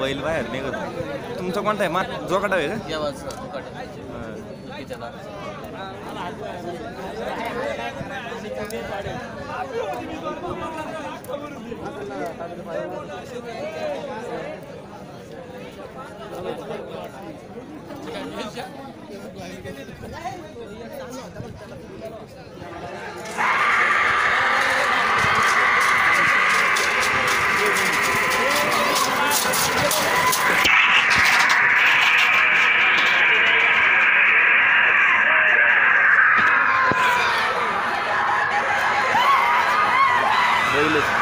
बैल बाहेर निघत. तुमचा कोणता आहे? मा जोकाटा आहे का? playlist